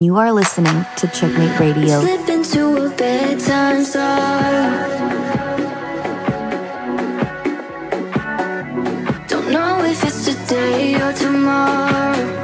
You are listening to Czechmate Radio. Slip into a bedtime song. Don't know if it's today or tomorrow.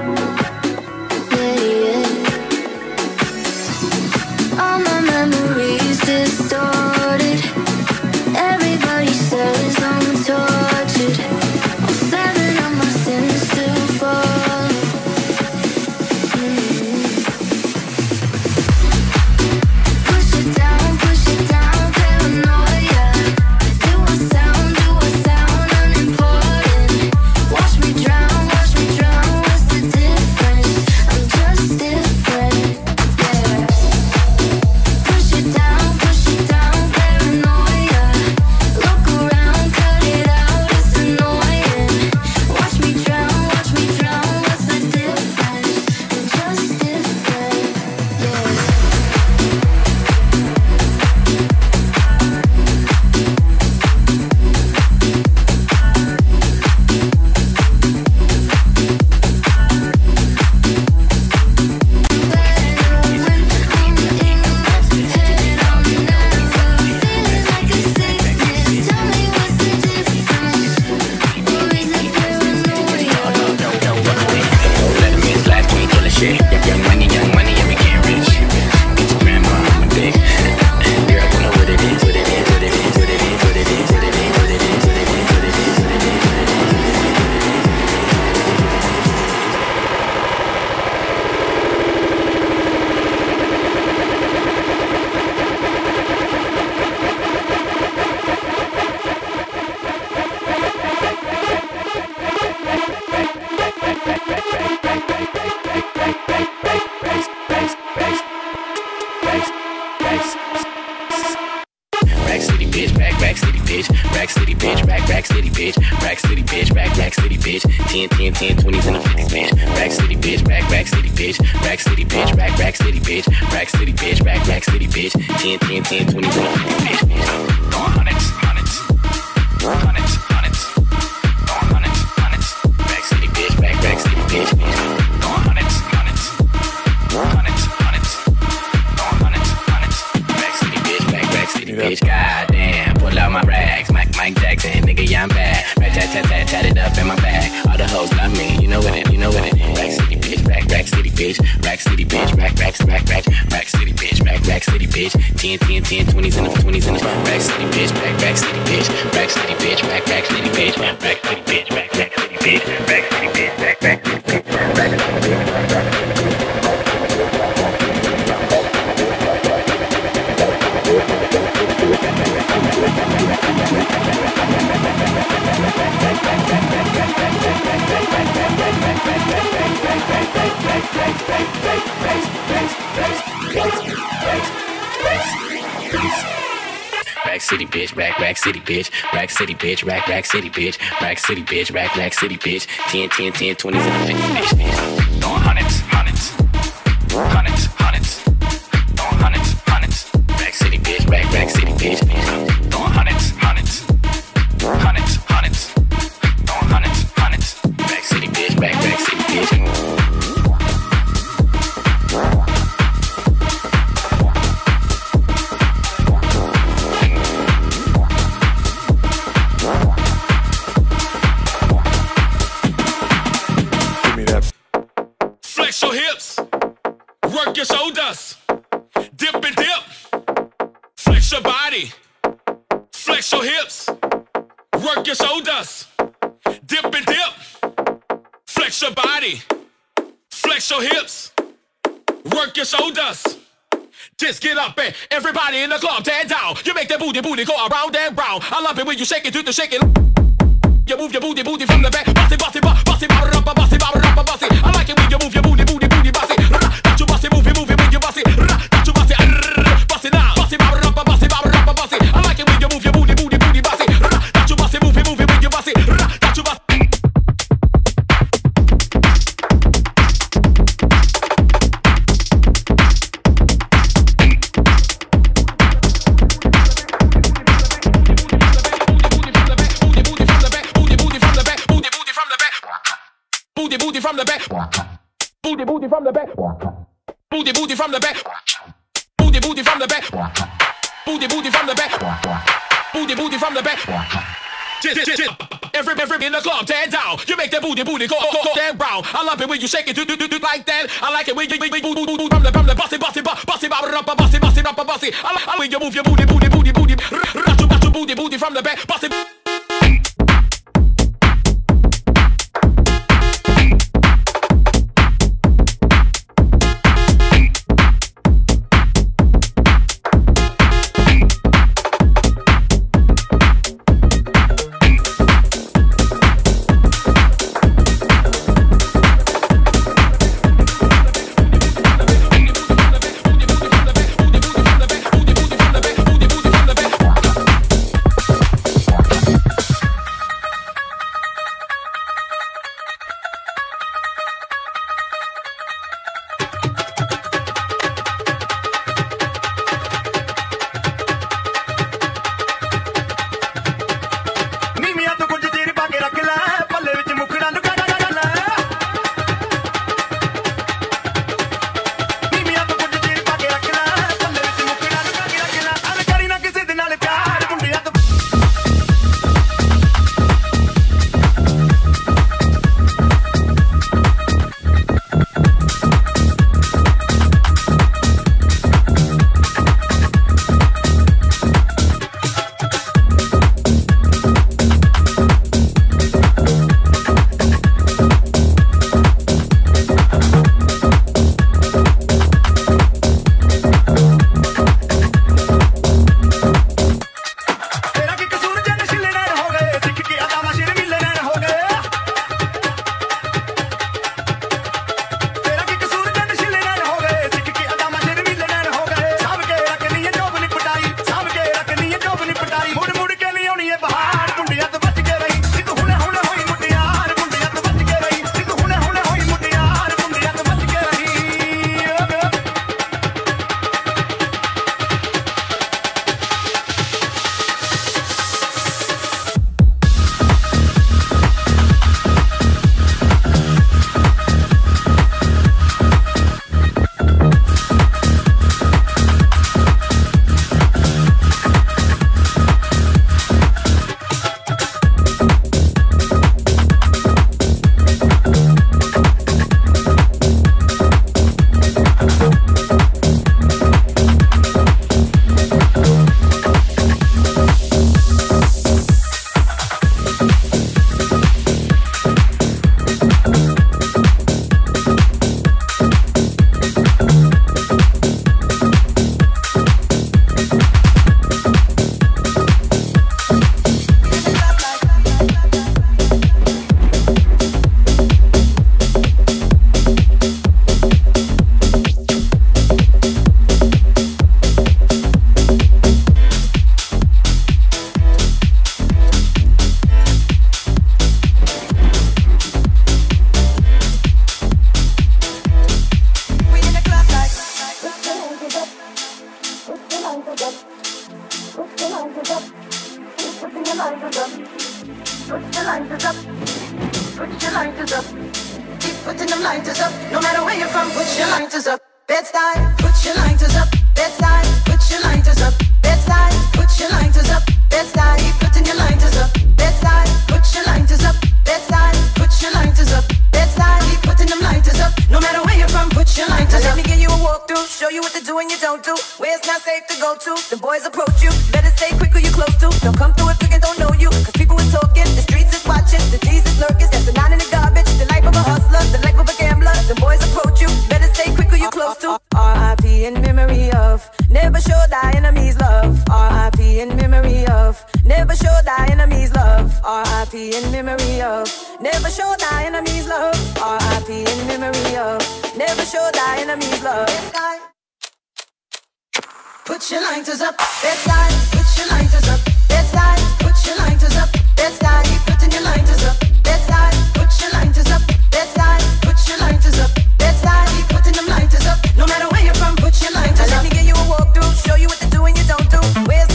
city bitch, rack, rack city bitch, rack city bitch, rack, rack city bitch, 10, 10, 10, 20s and 50 bitch. body, flex your hips, work your shoulders. Just get up and everybody in the club, tear down. You make that booty booty go around and round. I love it when you shake it, do the shaking. You move your booty booty from the back, bossy bossy bossy bossy bossy bossy bossy bossy. I like it. from the back. Booty booty from the back. Booty booty from the back. Booty booty from the back. Booty booty from the back. Booty booty from the back. Shit, shit. Every every in the club, tear down. You make that booty booty go, go, go stand brown. I love it when you shake it, do do do do like that. I like it when you boo boo boo boo from the from the bossy bossy bossy bossy bossy bossy bossy bossy. I like when you move your booty booty booty booty. Ratchet ratchet booty booty from the back, bossy. Never show thy enemies love. R.I.P. in memory of, never show thy enemies love. Put your lighters up, Bed-Stuy, put your lighters up, Bed-Stuy, put your lighters up, Bed-Stuy, keep putting your lighters up, Bed-Stuy, put your lighters up, Bed-Stuy, put your lighters up, Bed-Stuy, keep putting them lighters up, no matter where you're from, put your lighters up. Let me give you a walkthrough, show you what to do and you don't do, where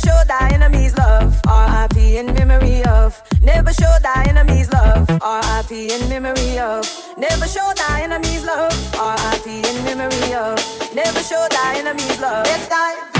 show thy enemies love. R.I.P. in memory of. Never show thy enemies love. R.I.P. in memory of. Never show thy enemies love. R.I.P. in memory of. Never show thy enemies love. Let's die.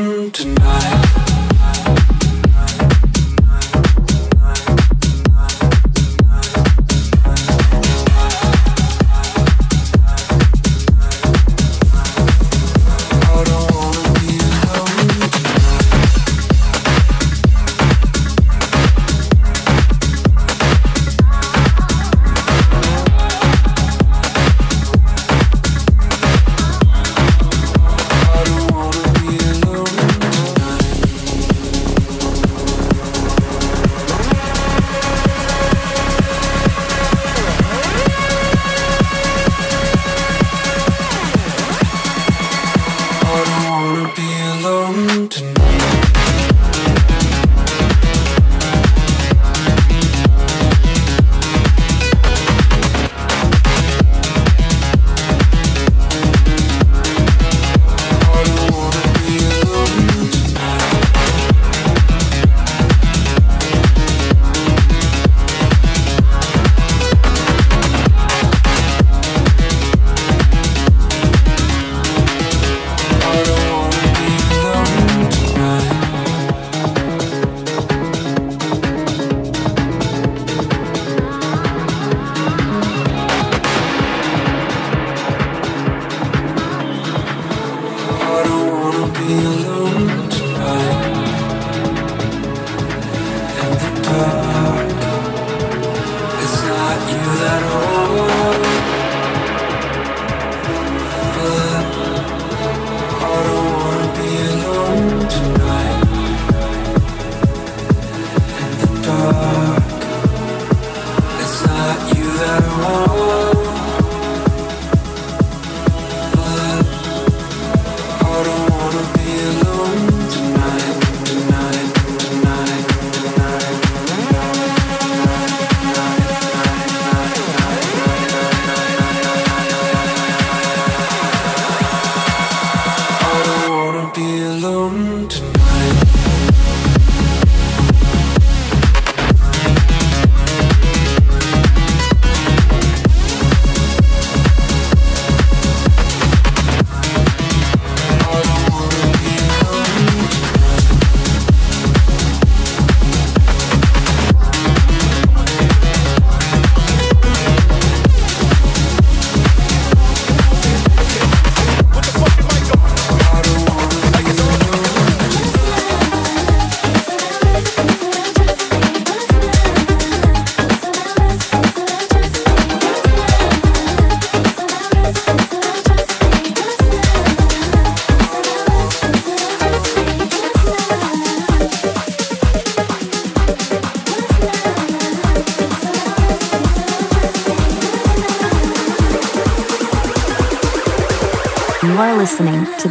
tonight.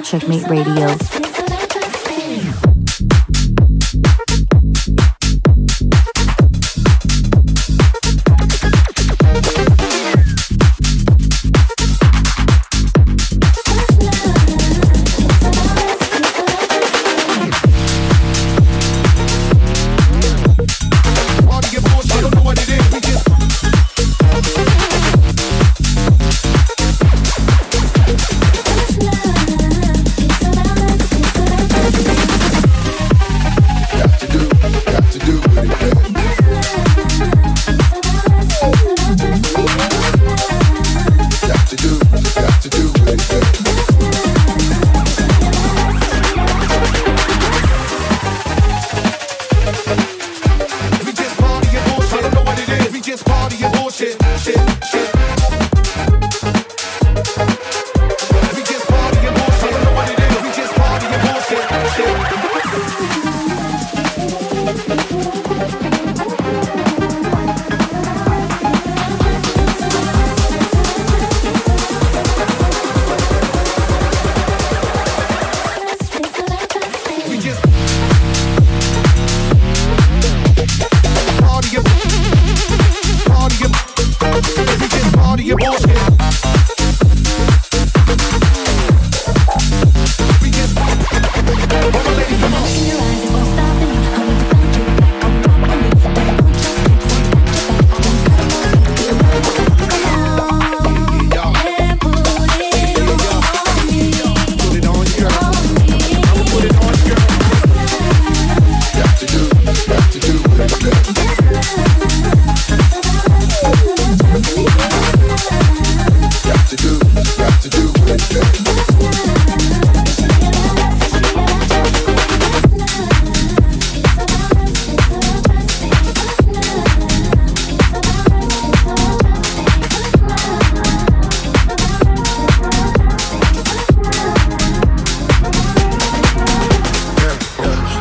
Czechmate radio.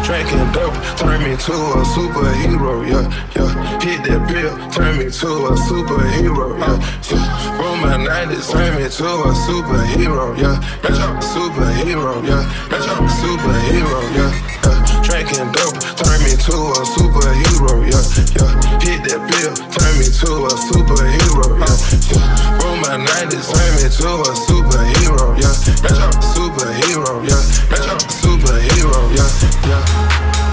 Drinking dope, turn me to a superhero, yeah, yeah. Hit that bill, turn me to a superhero, yeah, yeah. Roll my 90s, turn me to a superhero, yeah, yeah. Superhero, yeah. Superhero, yeah. Stack and double, turn me to a superhero, yeah, yeah. Hit that bill, turn me to a superhero, yeah, yeah. Roll my 90s, turn me to a superhero, yeah. Superhero, yeah. Superhero, yeah, yeah.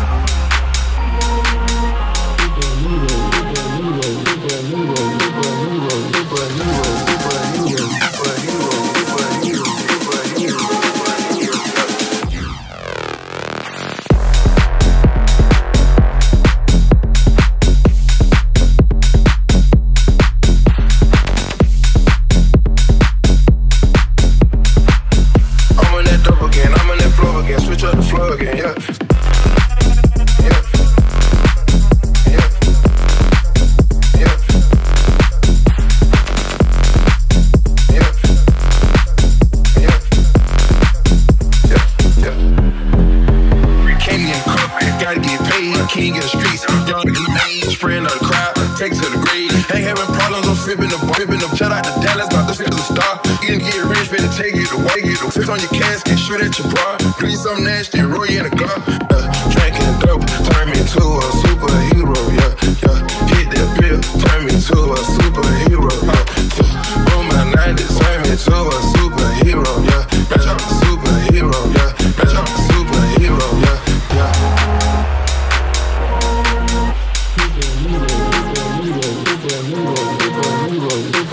I'm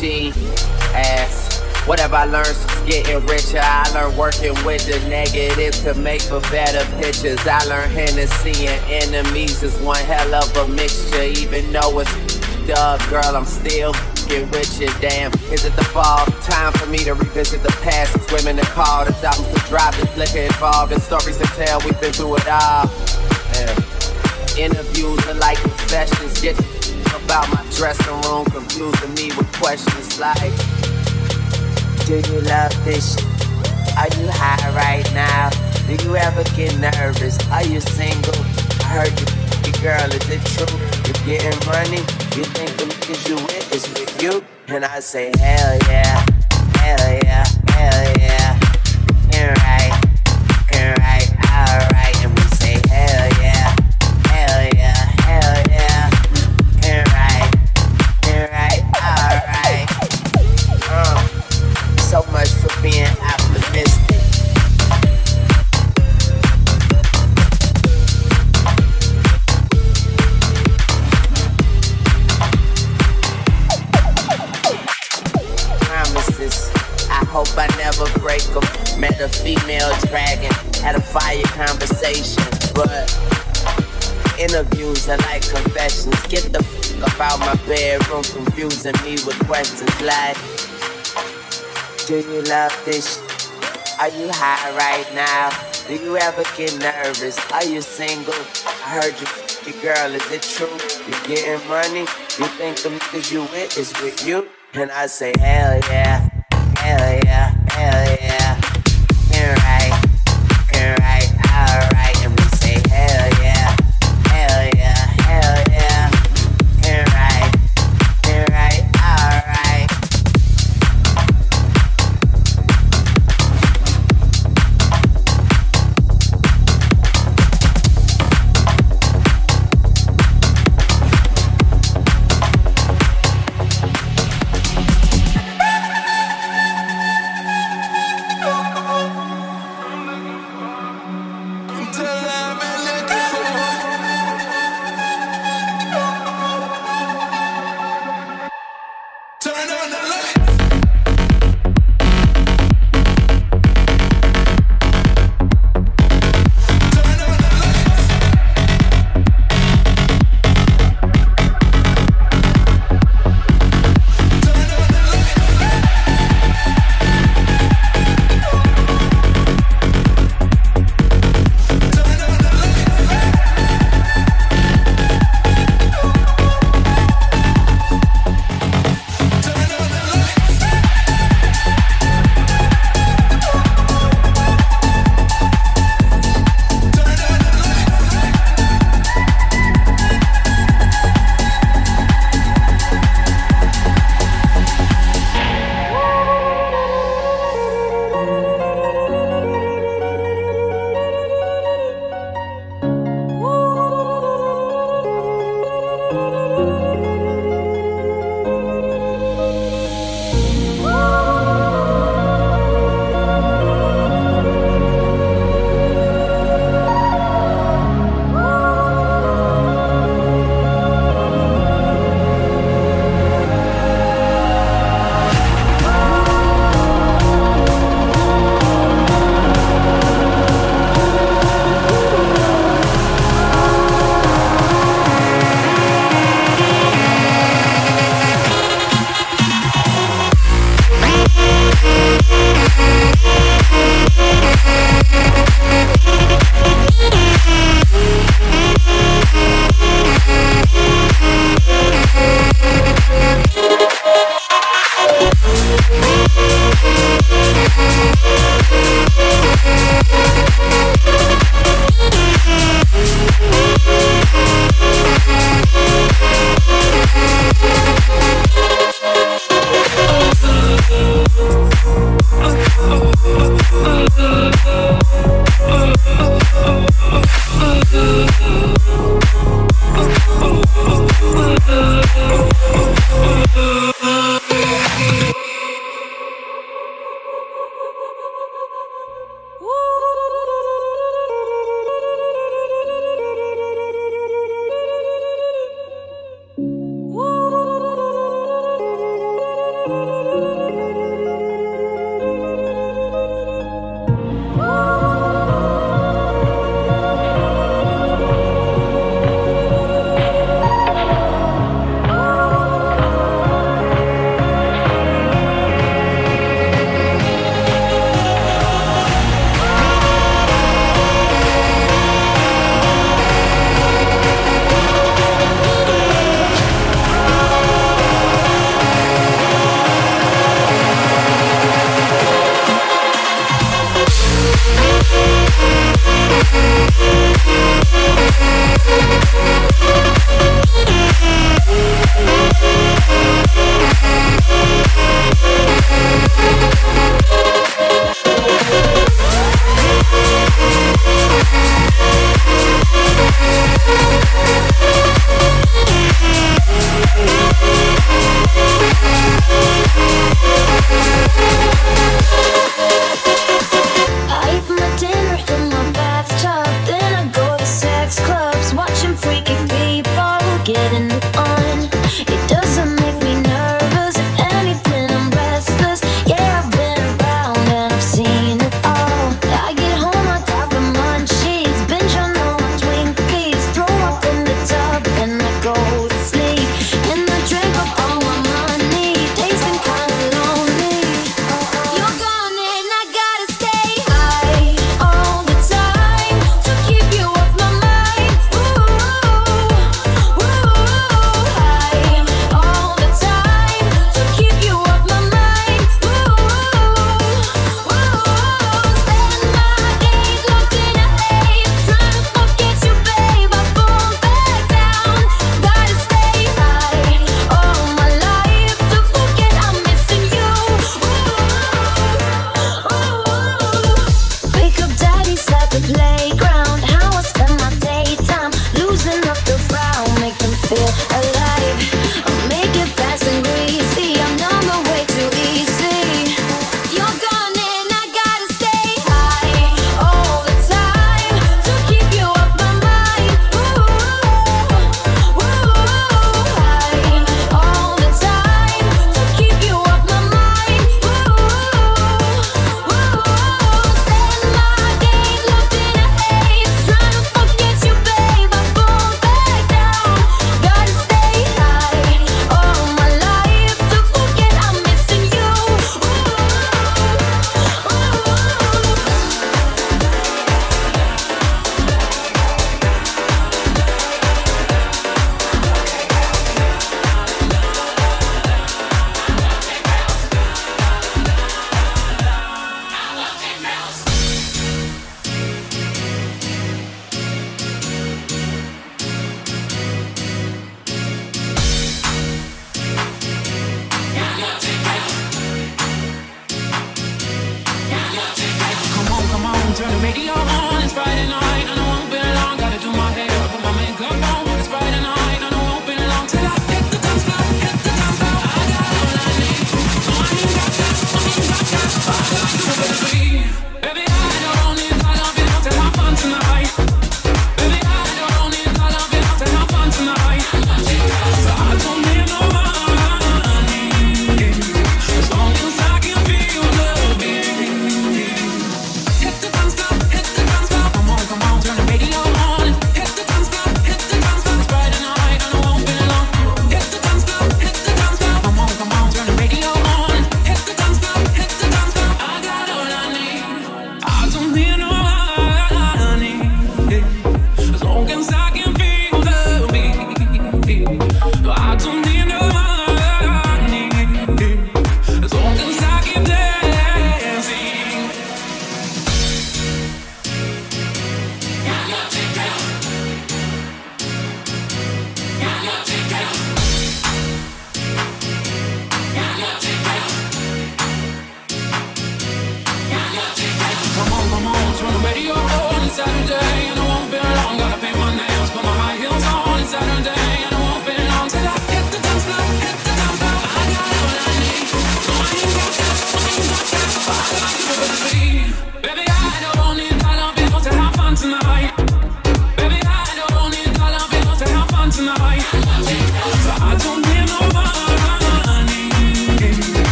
she asked. What have I learned since getting richer? I learned working with the negatives to make for better pictures. I learned Hennessy and enemies is one hell of a mixture. Even though it's dub, girl, I'm still get with you. Damn, is it the fall? Time for me to revisit the past. It's women to call, the albums to drive, the liquor involved, and stories to tell. We've been through it all. Yeah. Interviews are like confessions. Get about my dressing room, confusing me with questions like. Do you love this? shit? Are you high right now? Do you ever get nervous? Are you single? I heard you, your girl, is it true? You're getting money? You think the niggas you with is with you? And I say, hell yeah, hell yeah, hell yeah. Out my bedroom, confusing me with questions like. Do you love this? Are you high right now? Do you ever get nervous? Are you single? I heard you your girl, is it true? You getting money? You think the niggas you with is with you? And I say, hell yeah, hell yeah,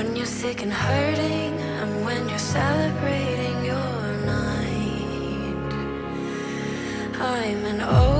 When you're sick and hurting, and when you're celebrating your night. I'm an old.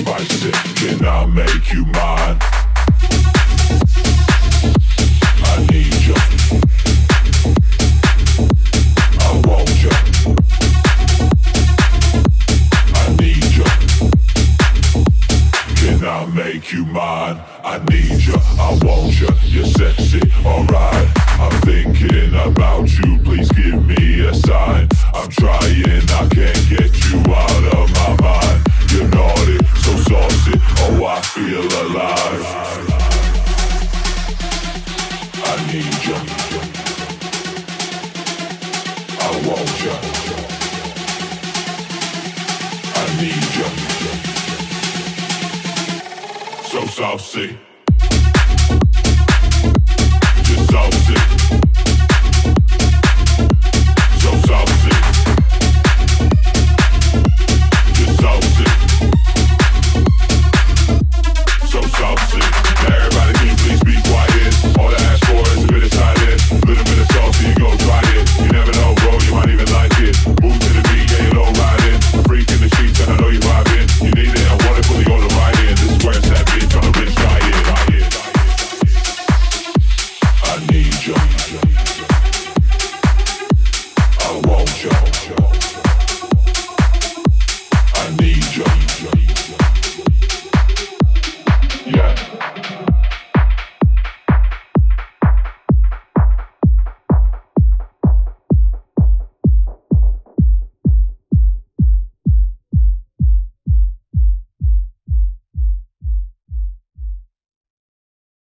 And spicy. Can I make you mine?